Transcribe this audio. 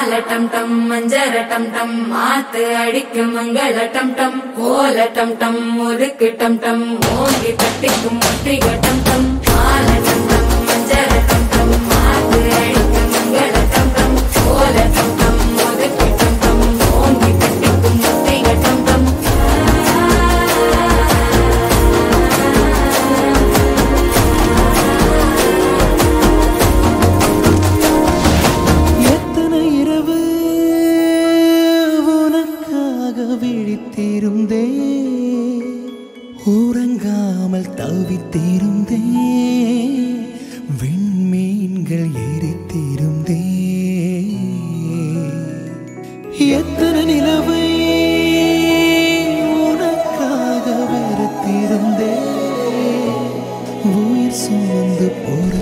மாலட்டம் டம் மஞ்சரட்டம் டம் மாத்து அடிக்கும் மங்களட்டம் டம் கோலட்டம் டம் ஒதுக்கு டம் டம் ஓங்கி தட்டிக்கும் ஒற்றி கட்டம் டம். காணாமல் தவித்திருந்தே விண்மீன்கள் எரித்திருந்தே எத்தனை நிலவை உனக்காக வெறுத்திருந்தே உயிர் சுமந்து போற